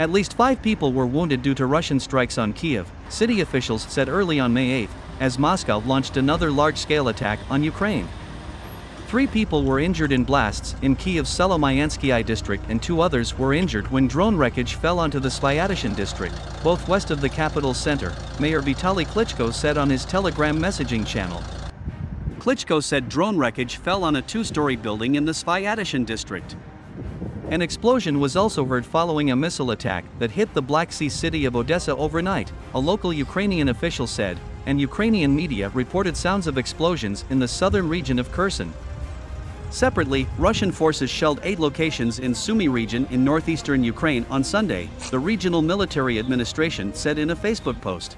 At least five people were wounded due to Russian strikes on Kiev, city officials said early on May 8, as Moscow launched another large-scale attack on Ukraine. Three people were injured in blasts in Kiev's Solomyansky district and two others were injured when drone wreckage fell onto the Svyatoshyn district, both west of the capital's center, Mayor Vitaly Klitschko said on his Telegram messaging channel. Klitschko said drone wreckage fell on a two-story building in the Svyatoshyn district. An explosion was also heard following a missile attack that hit the Black Sea city of Odessa overnight, a local Ukrainian official said, and Ukrainian media reported sounds of explosions in the southern region of Kherson. Separately, Russian forces shelled eight locations in Sumy region in northeastern Ukraine on Sunday, the regional military administration said in a Facebook post.